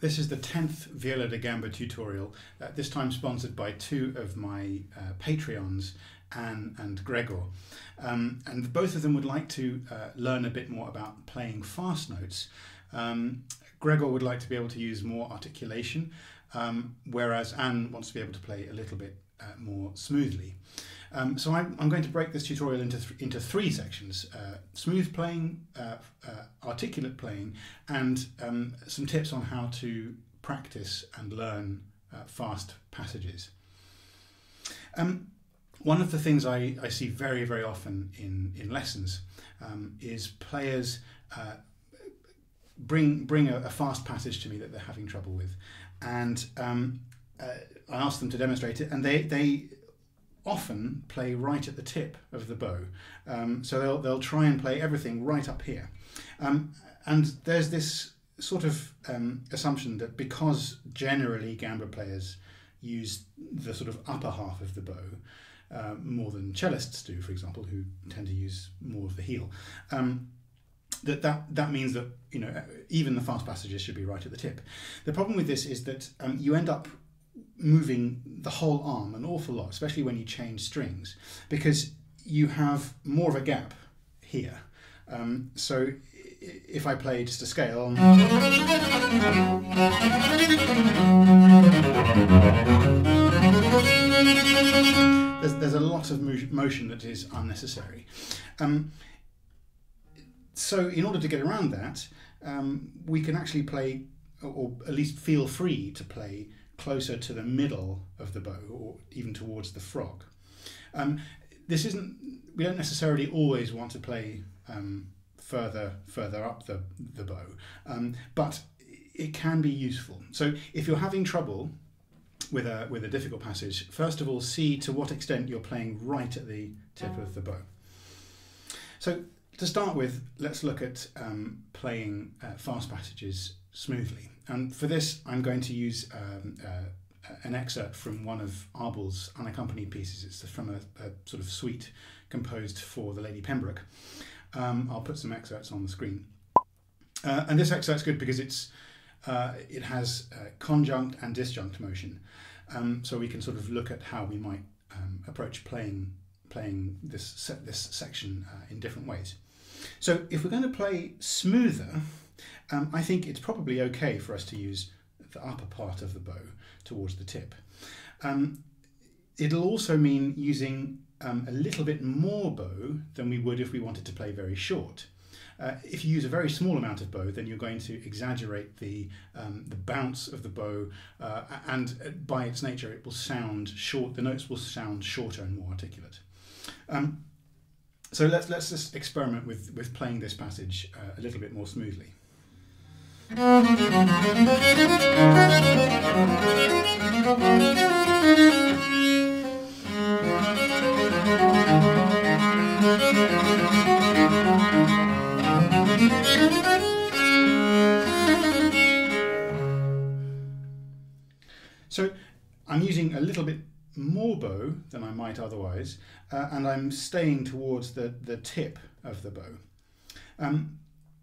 this is the 10th Viola da Gamba tutorial, uh, this time sponsored by two of my uh, Patreons, Anne and Gregor. Um, and both of them would like to uh, learn a bit more about playing fast notes. Um, Gregor would like to be able to use more articulation, um, whereas Anne wants to be able to play a little bit uh, more smoothly. Um, so I'm, I'm, going to break this tutorial into, th into three sections, uh, smooth playing, uh, uh, articulate playing, and um, some tips on how to practice and learn uh, fast passages. Um, one of the things I, I, see very, very often in, in lessons um, is players uh, bring, bring a, a, fast passage to me that they're having trouble with, and um, uh, I ask them to demonstrate it, and they, they often play right at the tip of the bow. Um, so they'll, they'll try and play everything right up here. Um, and there's this sort of um, assumption that because generally gamba players use the sort of upper half of the bow, uh, more than cellists do, for example, who tend to use more of the heel. Um, that, that that means that you know even the fast passages should be right at the tip. The problem with this is that um, you end up moving the whole arm an awful lot, especially when you change strings, because you have more of a gap here. Um, so if I play just a scale, there's, there's a lot of motion that is unnecessary. Um, so in order to get around that, um, we can actually play, or at least feel free to play closer to the middle of the bow or even towards the frog. Um, this isn't, we don't necessarily always want to play um, further further up the, the bow, um, but it can be useful. So if you're having trouble with a, with a difficult passage, first of all, see to what extent you're playing right at the tip of the bow. So to start with, let's look at um, playing uh, fast passages smoothly. And for this, I'm going to use um, uh, an excerpt from one of Abel's unaccompanied pieces. It's from a, a sort of suite composed for the Lady Pembroke. Um, I'll put some excerpts on the screen. Uh, and this excerpt's good because it's uh, it has uh, conjunct and disjunct motion. Um, so we can sort of look at how we might um, approach playing playing this this section uh, in different ways. So if we're going to play smoother, um, I think it's probably okay for us to use the upper part of the bow towards the tip. Um, it'll also mean using um, a little bit more bow than we would if we wanted to play very short. Uh, if you use a very small amount of bow, then you're going to exaggerate the um, the bounce of the bow, uh, and uh, by its nature, it will sound short. The notes will sound shorter and more articulate. Um, so let's let's just experiment with with playing this passage uh, a little bit more smoothly. So I'm using a little bit more bow than I might otherwise, uh, and I'm staying towards the, the tip of the bow. Um,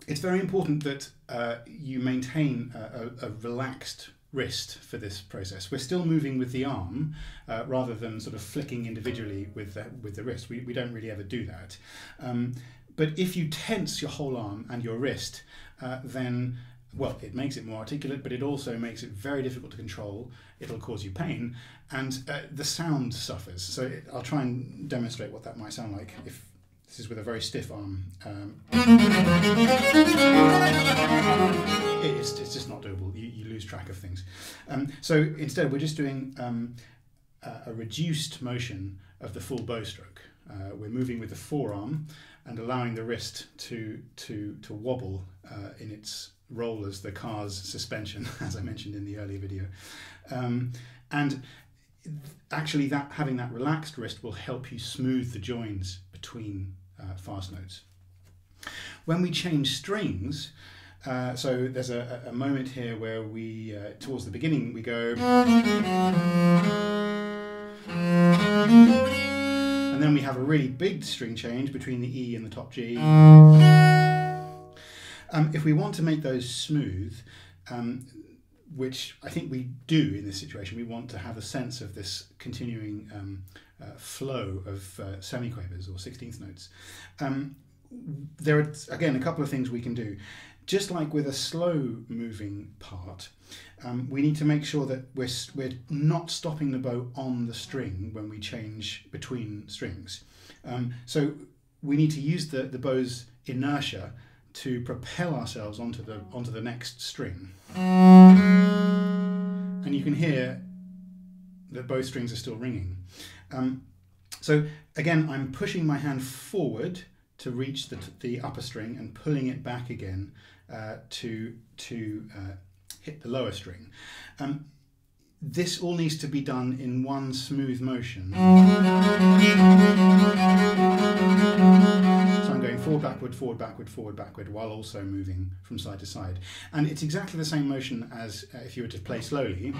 it's very important that uh, you maintain a, a, a, relaxed wrist for this process. We're still moving with the arm uh, rather than sort of flicking individually with the, with the wrist. We, we don't really ever do that. Um, but if you tense your whole arm and your wrist, uh, then well, it makes it more articulate, but it also makes it very difficult to control. It'll cause you pain, and uh, the sound suffers. So it, I'll try and demonstrate what that might sound like if this is with a very stiff arm. Um, it's, it's just not doable. You, you lose track of things. Um, so instead, we're just doing um, a, reduced motion of the full bow stroke. Uh, we're moving with the forearm and allowing the wrist to to to wobble uh, in its role as the car's suspension, as I mentioned in the earlier video. Um, and actually, that having that relaxed wrist will help you smooth the joins between uh, fast notes. When we change strings, uh, so there's a, a, moment here where we, uh, towards the beginning, we go. And then we have a really big string change between the E and the top G. Um, if we want to make those smooth, um, which I think we do in this situation. We want to have a sense of this continuing um, uh, flow of uh, semiquavers or sixteenth notes. Um, there are again a couple of things we can do. Just like with a slow moving part, um, we need to make sure that we're, we're not stopping the bow on the string when we change between strings. Um, so we need to use the, the bow's inertia to propel ourselves onto the onto the next string. And you can hear that both strings are still ringing. Um, so again, I'm pushing my hand forward to reach the, the upper string and pulling it back again uh, to, to uh, hit the lower string. Um, this all needs to be done in one smooth motion. So I'm going forward, backward, forward, backward, forward, backward, while also moving from side to side. And it's exactly the same motion as uh, if you were to play slowly.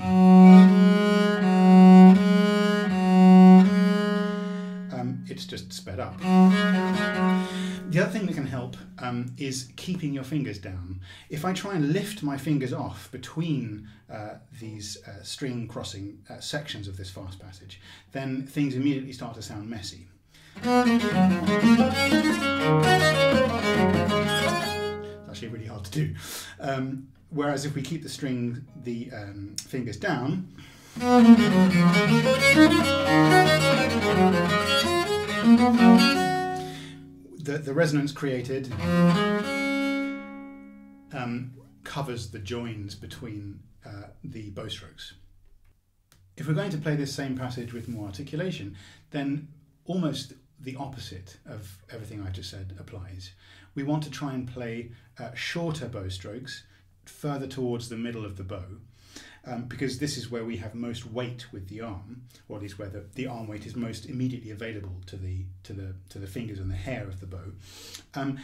It's just sped up. The other thing that can help um, is keeping your fingers down. If I try and lift my fingers off between uh, these uh, string crossing uh, sections of this fast passage, then things immediately start to sound messy. It's actually really hard to do. Um, whereas if we keep the string, the um, fingers down, the, the resonance created um, covers the joins between uh, the bow strokes. If we're going to play this same passage with more articulation, then almost the opposite of everything I've just said applies. We want to try and play uh, shorter bow strokes further towards the middle of the bow um, because this is where we have most weight with the arm, or at least where the, the arm weight is most immediately available to the to the to the fingers and the hair of the bow. Um,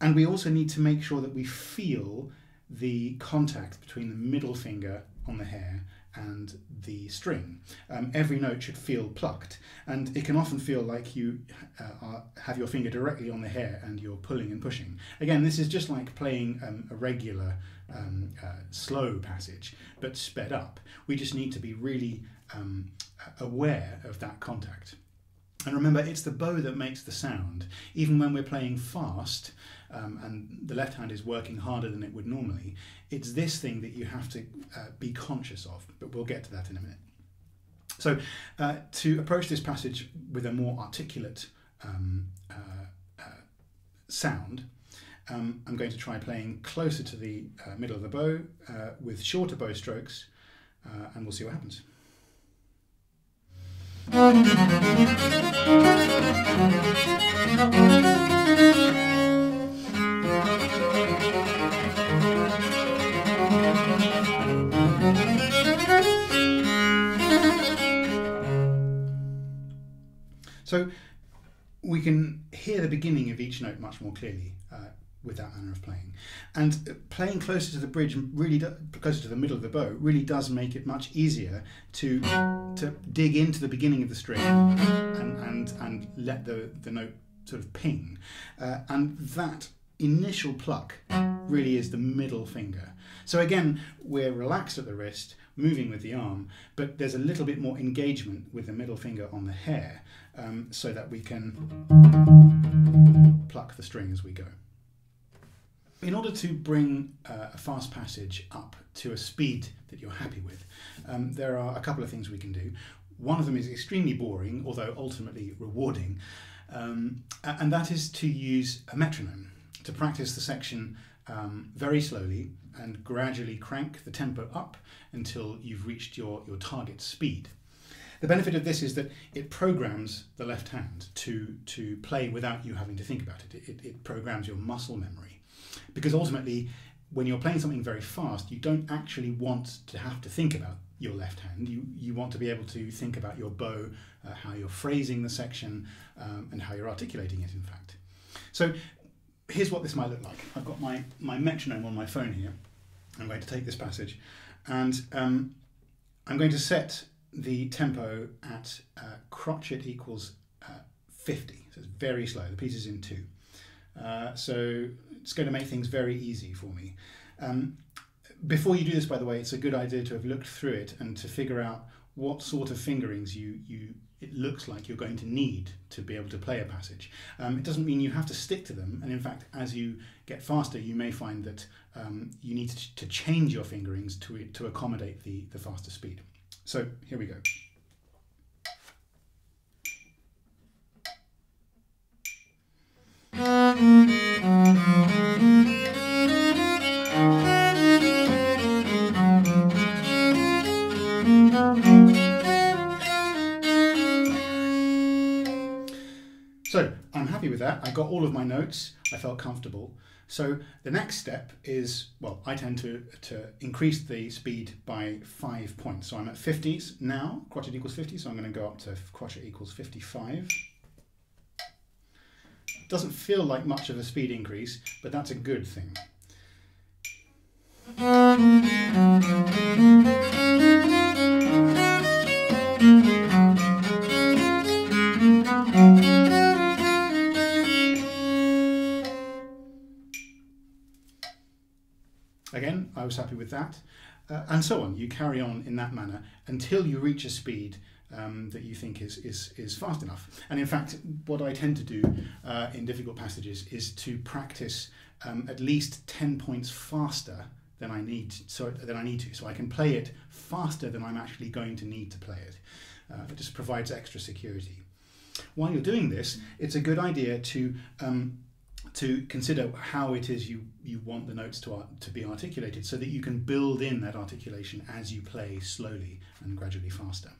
and we also need to make sure that we feel the contact between the middle finger on the hair and the string. Um, every note should feel plucked, and it can often feel like you uh, are, have your finger directly on the hair and you're pulling and pushing. Again, this is just like playing um, a regular um, uh, slow passage, but sped up. We just need to be really um, aware of that contact. And remember, it's the bow that makes the sound. Even when we're playing fast um, and the left hand is working harder than it would normally, it's this thing that you have to uh, be conscious of. But we'll get to that in a minute. So, uh, to approach this passage with a more articulate um, uh, uh sound, um, I'm going to try playing closer to the uh, middle of the bow uh, with shorter bow strokes and we'll see what happens. So we can hear the beginning of each note much more clearly. Uh, with that manner of playing. And playing closer to the bridge, really do, closer to the middle of the bow, really does make it much easier to to dig into the beginning of the string and and, and let the, the note sort of ping. Uh, and that initial pluck really is the middle finger. So again, we're relaxed at the wrist, moving with the arm, but there's a little bit more engagement with the middle finger on the hair um, so that we can pluck the string as we go. In order to bring uh, a fast passage up to a speed that you're happy with, um, there are a couple of things we can do. One of them is extremely boring, although ultimately rewarding, um, and that is to use a metronome to practice the section um, very slowly and gradually crank the tempo up until you've reached your, your target speed. The benefit of this is that it programs the left hand to, to play without you having to think about it. It, it programs your muscle memory because ultimately when you're playing something very fast you don't actually want to have to think about your left hand. You you want to be able to think about your bow uh, how you're phrasing the section um, and how you're articulating it in fact. So here's what this might look like. I've got my my metronome on my phone here. I'm going to take this passage and um, I'm going to set the tempo at uh, crotchet equals uh, 50 so it's very slow. The piece is in two uh, so it's going to make things very easy for me. Um, before you do this, by the way, it's a good idea to have looked through it and to figure out what sort of fingerings you, you it looks like you're going to need to be able to play a passage. Um, it doesn't mean you have to stick to them, and in fact, as you get faster, you may find that um, you need to, to change your fingerings to, to accommodate the, the faster speed. So here we go. Happy with that. I got all of my notes. I felt comfortable. So the next step is, well, I tend to, to increase the speed by five points. So I'm at 50s now, crotchet equals 50, so I'm going to go up to crotchet equals 55. Doesn't feel like much of a speed increase, but that's a good thing. Was happy with that. Uh, and so on. You carry on in that manner until you reach a speed um, that you think is, is, is fast enough. And in fact, what I tend to do uh, in difficult passages is to practice um, at least 10 points faster than I need so than I need to. So I can play it faster than I'm actually going to need to play it. Uh, it just provides extra security. While you're doing this, it's a good idea to um, to consider how it is you, you want the notes to, to be articulated so that you can build in that articulation as you play slowly and gradually faster.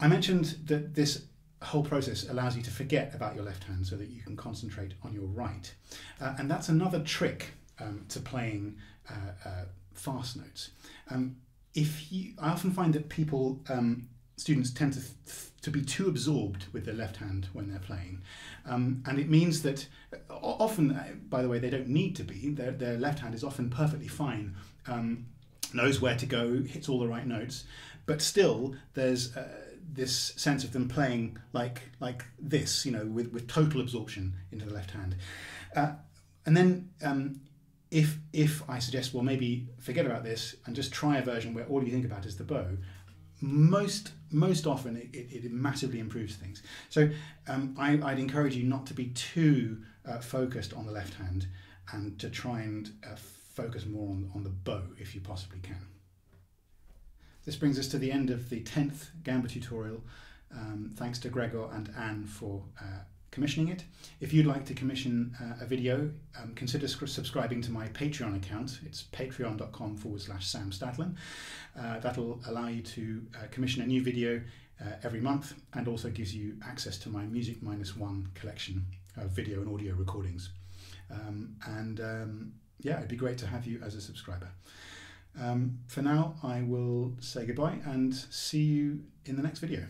I mentioned that this whole process allows you to forget about your left hand so that you can concentrate on your right. Uh, and that's another trick um, to playing uh, uh, fast notes. Um, if you, I often find that people, um, students tend to, to be too absorbed with their left hand when they're playing. Um, and it means that often, uh, by the way, they don't need to be. Their, their left hand is often perfectly fine, um, knows where to go, hits all the right notes, but still there's uh, this sense of them playing like like this, you know, with, with total absorption into the left hand. Uh, and then um, if if I suggest, well, maybe forget about this and just try a version where all you think about is the bow, most most often it, it, massively improves things. So um, I, would encourage you not to be too uh, focused on the left hand and to try and uh, focus more on, on the bow if you possibly can. This brings us to the end of the 10th Gamba tutorial. Um, thanks to Gregor and Anne for uh, commissioning it. If you'd like to commission uh, a video, um, consider subscribing to my Patreon account. It's patreon.com forward slash Sam Stadlen. Uh, that'll allow you to uh, commission a new video uh, every month and also gives you access to my Music Minus One collection of video and audio recordings. Um, and um, yeah, it'd be great to have you as a subscriber. Um, for now, I will say goodbye and see you in the next video.